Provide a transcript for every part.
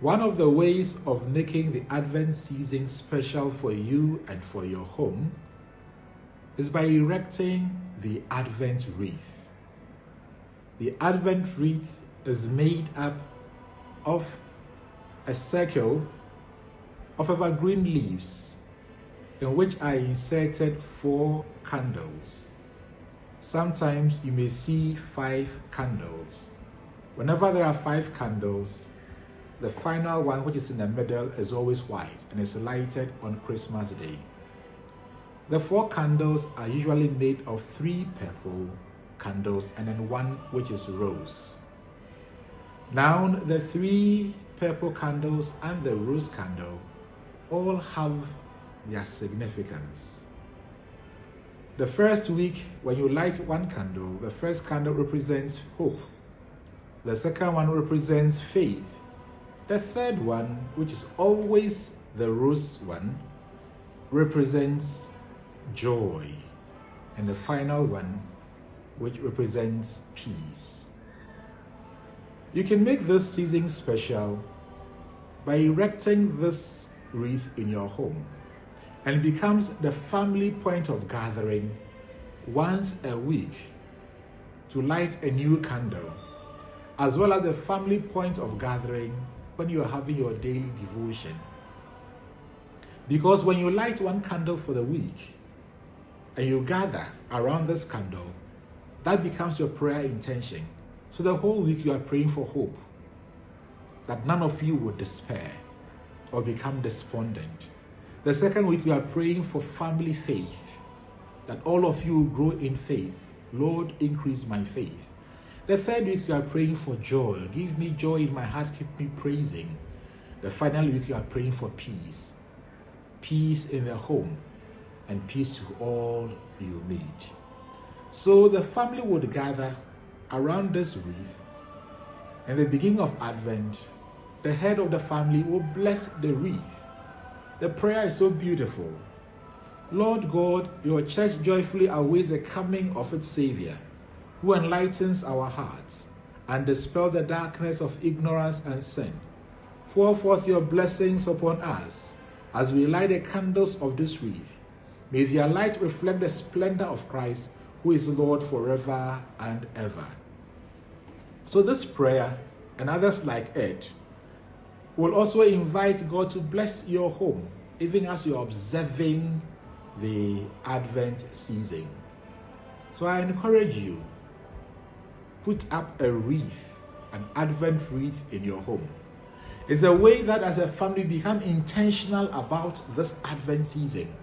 One of the ways of making the Advent season special for you and for your home is by erecting the Advent wreath. The Advent wreath is made up of a circle of evergreen leaves in which I inserted four candles. Sometimes you may see five candles. Whenever there are five candles, the final one, which is in the middle, is always white and is lighted on Christmas Day. The four candles are usually made of three purple candles and then one which is rose. Now, the three purple candles and the rose candle all have their significance. The first week, when you light one candle, the first candle represents hope. The second one represents faith. The third one, which is always the rose one, represents joy. And the final one, which represents peace. You can make this season special by erecting this wreath in your home and becomes the family point of gathering once a week to light a new candle, as well as a family point of gathering when you are having your daily devotion. Because when you light one candle for the week and you gather around this candle, that becomes your prayer intention. So the whole week you are praying for hope that none of you would despair or become despondent. The second week, you are praying for family faith, that all of you grow in faith. Lord, increase my faith. The third week, you are praying for joy. Give me joy in my heart, keep me praising. The final week, you are praying for peace. Peace in the home and peace to all you meet. So the family would gather around this wreath. In the beginning of Advent, the head of the family will bless the wreath the prayer is so beautiful. Lord God, your church joyfully awaits the coming of its Savior, who enlightens our hearts and dispels the darkness of ignorance and sin. Pour forth your blessings upon us as we light the candles of this wreath. May their light reflect the splendor of Christ, who is Lord forever and ever. So, this prayer and others like it will also invite God to bless your home, even as you're observing the Advent season. So I encourage you, put up a wreath, an Advent wreath in your home. It's a way that as a family become intentional about this Advent season.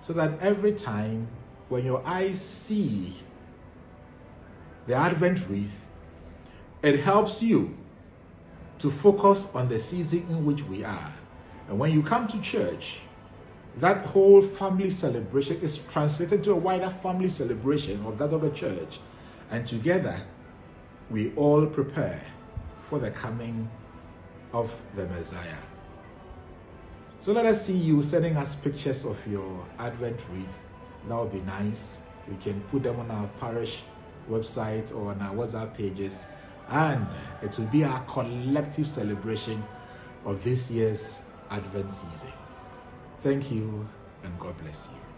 So that every time when your eyes see the Advent wreath, it helps you to focus on the season in which we are. And when you come to church, that whole family celebration is translated to a wider family celebration of that of the church. And together, we all prepare for the coming of the Messiah. So let us see you sending us pictures of your Advent wreath. That would be nice. We can put them on our parish website or on our WhatsApp pages and it will be our collective celebration of this year's Advent season. Thank you and God bless you.